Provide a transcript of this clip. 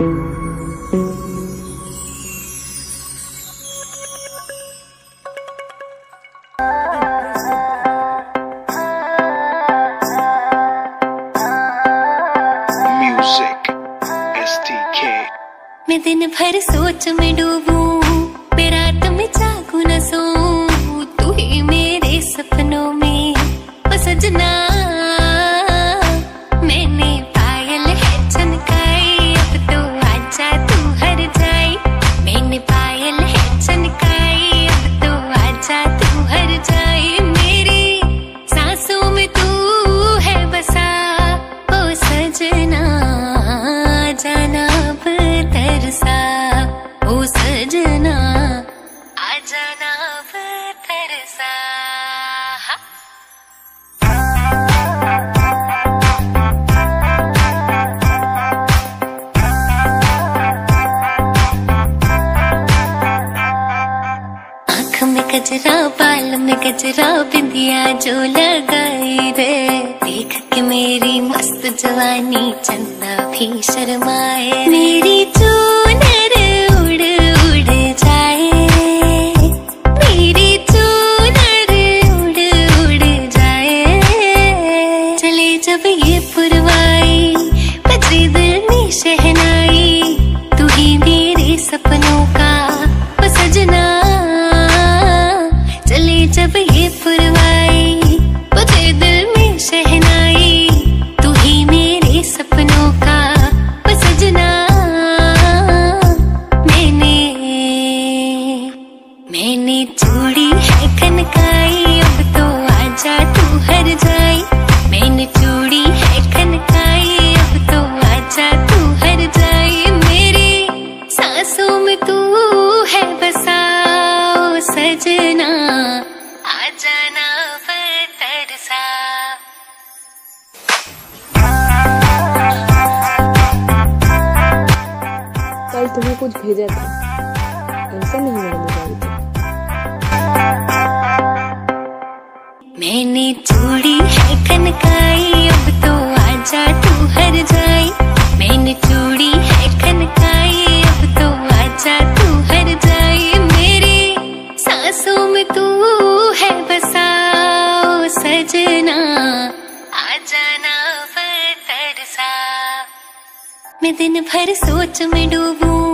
मैं दिन भर सोच में डूबूं। गजरा बाल में गजरा बिंदिया जो लगाई रे। देख के मेरी मस्त जवानी चंदा भी शर्माए। मेरी चूनर उड़ उड़ जाए। मेरी चूनर उड़ उड़ जाए। चले जब ये पुरवाई बजरी दिल में शहना कल तुम्हें कुछ भेजा था। उनसे नहीं मिलेगा जना आ जाना मैं दिन भर सोच में डूबू।